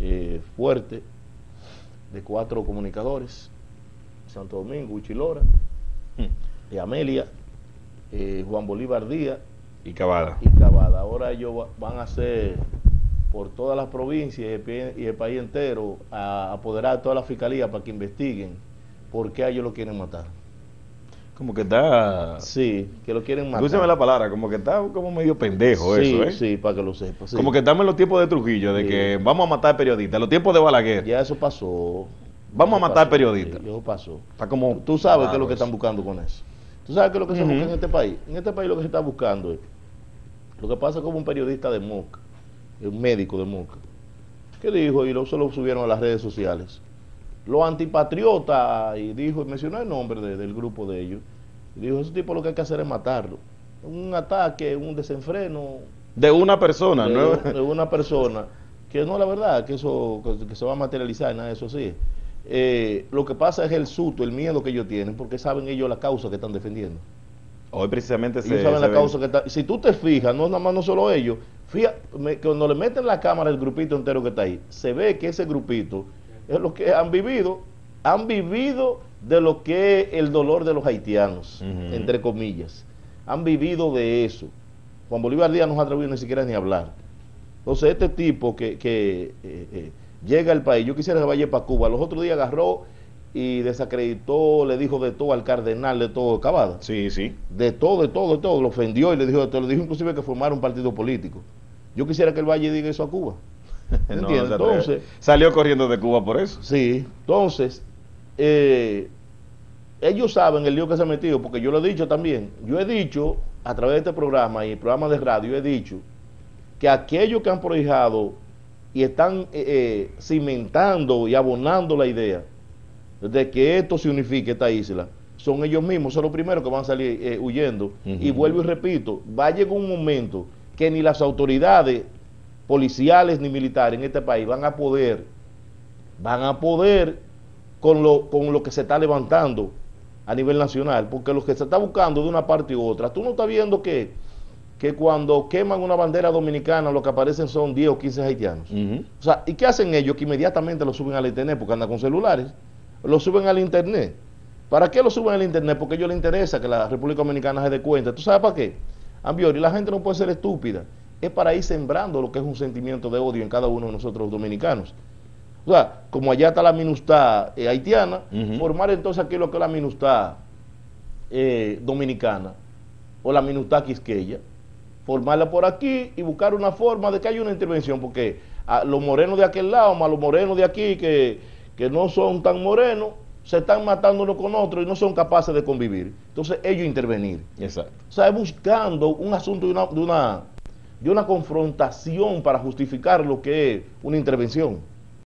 eh, fuerte de cuatro comunicadores, Santo Domingo, Uchilora, Hmm. y Amelia, eh, Juan Bolívar Díaz Y Cavada. y Cavada. Ahora ellos va- van a hacer por todas las provincias y el, pie- y el país entero a apoderar a toda la fiscalía para que investiguen por qué a ellos lo quieren matar. Como que está... Sí, que lo quieren matar. Úseme la palabra, como que está como medio pendejo sí, eso, ¿eh? Sí, para que lo sepas. sí. Como que estamos en los tiempos de Trujillo, de Sí. que vamos a matar periodistas, los tiempos de Balaguer. Ya eso pasó. Vamos a matar pasó, periodistas. Eso pasó. Está como... Tú sabes qué es lo que están buscando con eso. Tú sabes qué es lo que se busca en este país. En este país lo que se está buscando es lo que pasa como un periodista de Moca, un médico de Moca, que dijo y lo, se lo subieron a las redes sociales. Los antipatriotas, y dijo, y mencionó el nombre de- del grupo de ellos, y dijo, ese tipo lo que hay que hacer es matarlo. Un ataque, un desenfreno, De una persona, de, ¿no? de una persona. Que no la verdad que eso que, se va a materializar nada de eso sí. Eh, lo que pasa es el susto el miedo que ellos tienen porque saben ellos la causa que están defendiendo. Hoy precisamente se... ellos saben se la ven- causa que está si tú te fijas no nada más no solo ellos fija me- cuando le meten la cámara el grupito entero que está ahí se ve que ese grupito es lo que han vivido han vivido de lo que es el dolor de los haitianos entre comillas han vivido de eso Juan Bolívar Díaz no se ha atrevido ni siquiera ni a hablar entonces, este tipo que, que, eh, eh, llega al país, yo quisiera que vaya para Cuba. Los otros días agarró y desacreditó, le dijo de todo al cardenal, de todo, Cavada. Sí, sí. De todo, de todo, de todo. Lo ofendió y le dijo de todo. Le dijo inclusive que formara un partido político. Yo quisiera que vaya y diga eso a Cuba. No. Entonces, Salió corriendo de Cuba por eso. Sí, entonces, eh, ellos saben el lío que se ha metido, porque yo lo he dicho también. Yo he dicho, a través de este programa y el programa de radio, he dicho que aquellos que han prohijado y están eh, eh, cimentando y abonando la idea de que esto se unifique, esta isla, son ellos mismos, son los primeros que van a salir eh, huyendo. Y vuelvo y repito, va a llegar un momento que ni las autoridades policiales ni militares en este país van a poder van a poder con lo, con lo que se está levantando a nivel nacional, porque lo que se está buscando de una parte u otra, tú no estás viendo que, que cuando queman una bandera dominicana lo que aparecen son 10 o 15 haitianos. O sea, ¿y qué hacen ellos? Que inmediatamente lo suben al internet, porque andan con celulares, lo suben al internet. ¿Para qué lo suben al internet? Porque a ellos les interesa que la República Dominicana se dé cuenta. ¿Tú sabes para qué? Ambiori, la gente no puede ser estúpida. Es para ir sembrando lo que es un sentimiento de odio en cada uno de nosotros los dominicanos. O sea, como allá está la minustad eh, haitiana, formar entonces aquí lo que es la minustad eh, dominicana o la minustad quisqueya, formarla por aquí y buscar una forma de que haya una intervención, porque a los morenos de aquel lado, más los morenos de aquí que, que no son tan morenos, se están matando uno con otro y no son capaces de convivir. Entonces ellos intervenir. Exacto. O sea, es buscando un asunto de una, de una, de una confrontación para justificar lo que es una intervención.